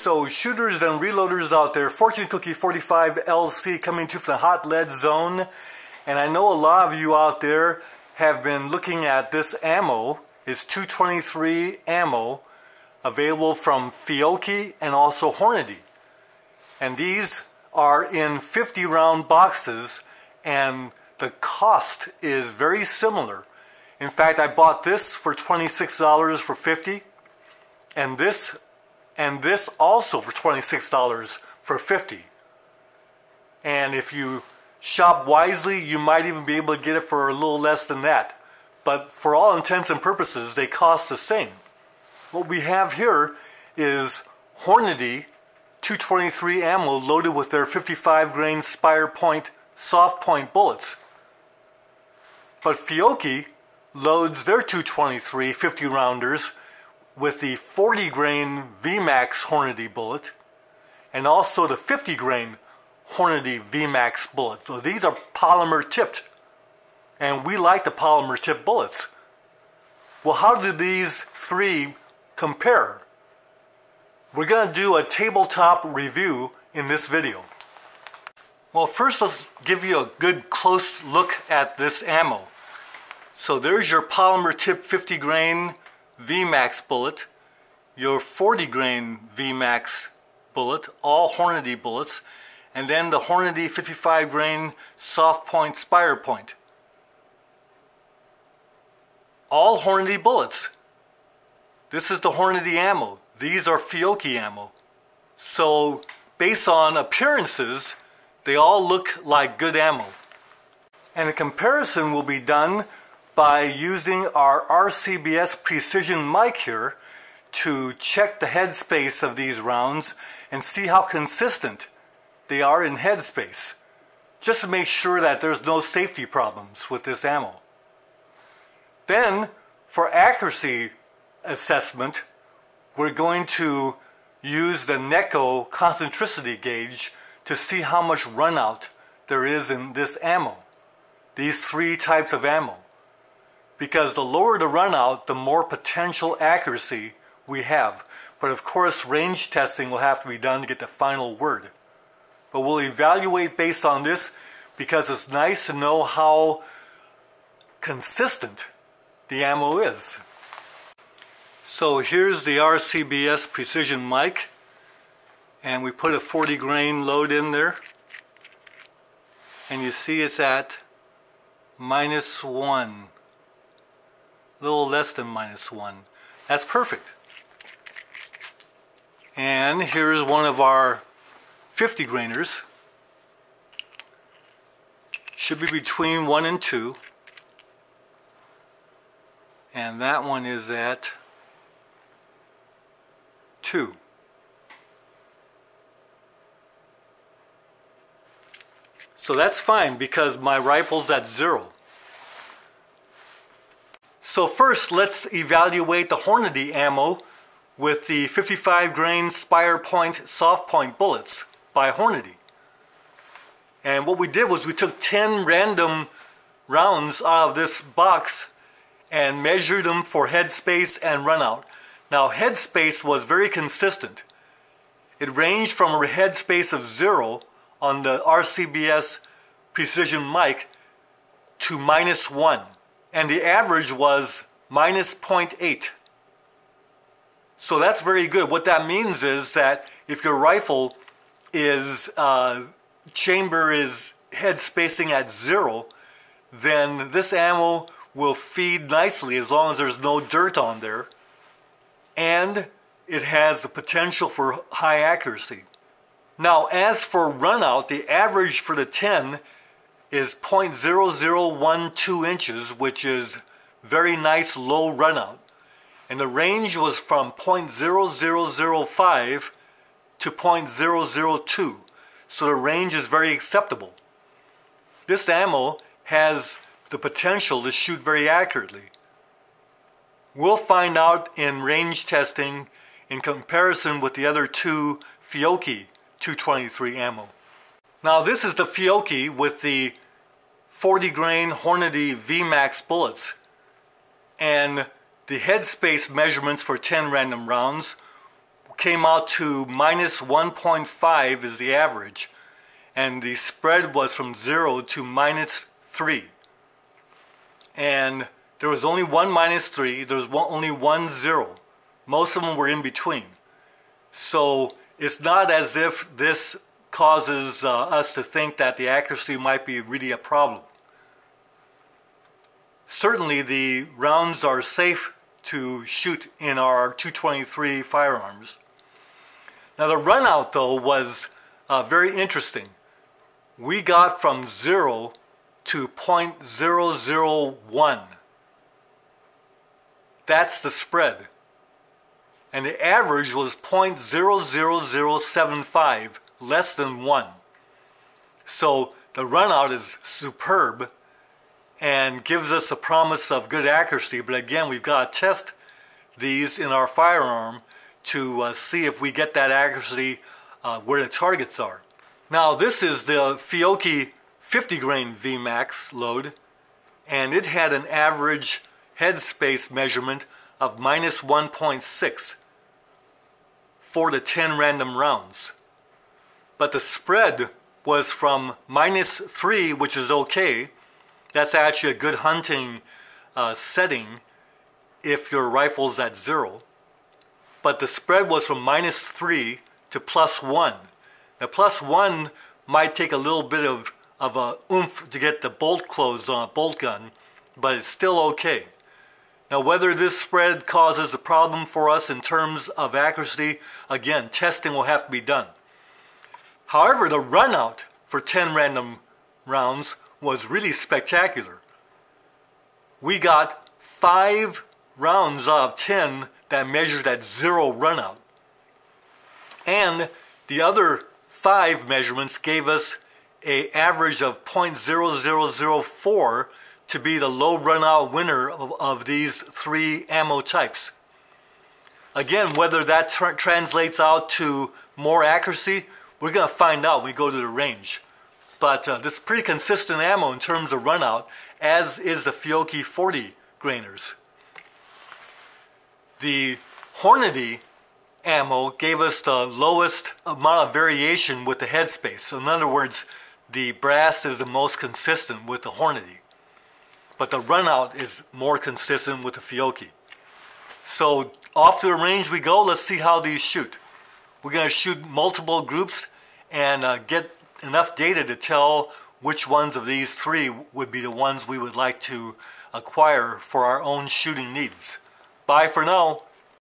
So shooters and reloaders out there, Fortune Cookie 45 LC coming to the hot lead zone. And I know a lot of you out there have been looking at this ammo. It's 223 ammo available from Fiocchi and also Hornady. And these are in 50 round boxes and the cost is very similar. In fact, I bought this for $26 for 50 and this and this also for $26 for 50 and if you shop wisely you might even be able to get it for a little less than that. But for all intents and purposes they cost the same. What we have here is Hornady 223 ammo loaded with their 55 grain Spire Point soft point bullets but Fiocchi loads their 223 50 rounders with the 40 grain VMAX Hornady bullet and also the 50 grain Hornady VMAX bullet. So these are polymer tipped and we like the polymer tipped bullets. Well, how do these three compare? We're going to do a tabletop review in this video. Well, first let's give you a good close look at this ammo. So there's your polymer tip 50 grain VMAX bullet, your 40 grain VMAX bullet, all Hornady bullets, and then the Hornady 55 grain soft point spire point. All Hornady bullets. This is the Hornady ammo. These are Fiocchi ammo. So based on appearances, they all look like good ammo. And a comparison will be done by using our RCBS precision mic here to check the headspace of these rounds and see how consistent they are in headspace, just to make sure that there's no safety problems with this ammo. Then, for accuracy assessment, we're going to use the NECO concentricity gauge to see how much runout there is in this ammo. These three types of ammo because the lower the runout, the more potential accuracy we have. But of course, range testing will have to be done to get the final word. But we'll evaluate based on this because it's nice to know how consistent the ammo is. So here's the RCBS precision mic and we put a 40 grain load in there and you see it's at minus one a little less than minus 1. That's perfect. And here's one of our 50 grainers. Should be between 1 and 2. And that one is at 2. So that's fine because my rifle's at 0. So first, let's evaluate the Hornady ammo with the 55 grain Spire Point soft point bullets by Hornady. And what we did was we took 10 random rounds out of this box and measured them for headspace and runout. Now headspace was very consistent. It ranged from a headspace of zero on the RCBS precision mic to minus one and the average was minus 0.8. So that's very good. What that means is that if your rifle is uh, chamber is head spacing at zero, then this ammo will feed nicely as long as there's no dirt on there. And it has the potential for high accuracy. Now as for runout, the average for the 10 is 0.0012 inches, which is very nice low runout. And the range was from 0.0005 to 0.002. So the range is very acceptable. This ammo has the potential to shoot very accurately. We'll find out in range testing in comparison with the other two Fiocchi 223 ammo. Now this is the Fiocchi with the 40 grain Hornady VMAX bullets and the headspace measurements for 10 random rounds came out to minus 1.5 is the average and the spread was from 0 to minus 3 and there was only one minus 3 there was one, only one 0 most of them were in between so it's not as if this causes uh, us to think that the accuracy might be really a problem. Certainly the rounds are safe to shoot in our 223 firearms. Now the runout though was uh, very interesting. We got from 0 to 0.001. That's the spread and the average was 0.00075, less than 1. So the runout is superb and gives us a promise of good accuracy, but again, we've got to test these in our firearm to uh, see if we get that accuracy uh, where the targets are. Now this is the Fiocchi 50 grain VMAX load and it had an average headspace measurement of minus 1.6 for the 10 random rounds. But the spread was from minus 3, which is okay. That's actually a good hunting uh, setting if your rifle's at 0. But the spread was from minus 3 to plus 1. Now plus 1 might take a little bit of, of a oomph to get the bolt closed on a bolt gun, but it's still okay. Now whether this spread causes a problem for us in terms of accuracy, again, testing will have to be done. However, the runout for 10 random rounds was really spectacular. We got 5 rounds out of 10 that measured at zero runout. And the other 5 measurements gave us a average of 0.0004 to be the low runout winner of, of these three ammo types. Again, whether that tra translates out to more accuracy, we're going to find out when we go to the range. But uh, this is pretty consistent ammo in terms of runout, as is the Fiocchi 40 grainers. The Hornady ammo gave us the lowest amount of variation with the headspace. So in other words, the brass is the most consistent with the Hornady but the runout is more consistent with the Fiocchi. So off to the range we go. Let's see how these shoot. We're going to shoot multiple groups and uh, get enough data to tell which ones of these three would be the ones we would like to acquire for our own shooting needs. Bye for now.